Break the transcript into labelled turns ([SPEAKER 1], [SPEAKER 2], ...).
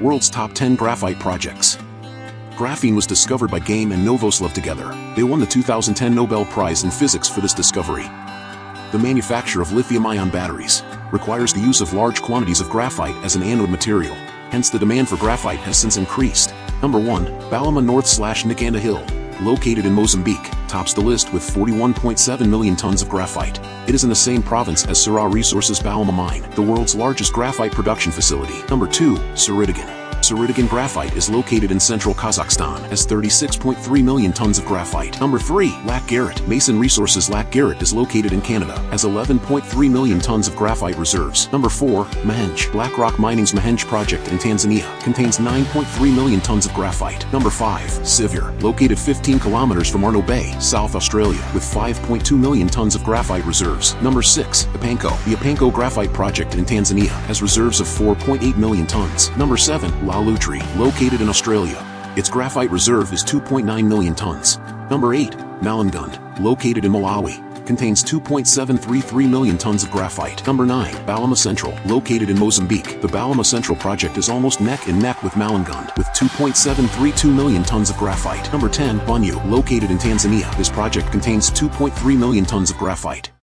[SPEAKER 1] World's Top 10 Graphite Projects Graphene was discovered by Geim and Novoselov together. They won the 2010 Nobel Prize in Physics for this discovery. The manufacture of lithium-ion batteries requires the use of large quantities of graphite as an anode material. Hence the demand for graphite has since increased. Number 1. Balama North slash Nicanda Hill. Located in Mozambique, tops the list with 41.7 million tons of graphite. It is in the same province as Syrah Resources Balama Mine, the world's largest graphite production facility. Number 2. Sarytogan. Sarytogan graphite is located in central Kazakhstan as 36.3 million tons of graphite. Number 3. Lac Guéret. Mason Resources Lac Guéret is located in Canada as 11.3 million tons of graphite reserves. Number 4. Mahenge. BlackRock Mining's Mahenge project in Tanzania contains 9.3 million tons of graphite. Number 5. Siviour. Located 15 kilometers from Arno Bay, South Australia with 5.2 million tons of graphite reserves. Number 6. Epanko. The Epanko Graphite Project in Tanzania has reserves of 4.8 million tons. Number 7. La Loutre, located in Australia. Its graphite reserve is 2.9 million tons. Number 8. Malingunde, located in Malawi, contains 2.733 million tons of graphite. Number 9. Balama Central, located in Mozambique. The Balama Central project is almost neck and neck with Malingunde, with 2.732 million tons of graphite. Number 10. Bunyu, located in Tanzania. This project contains 2.3 million tons of graphite.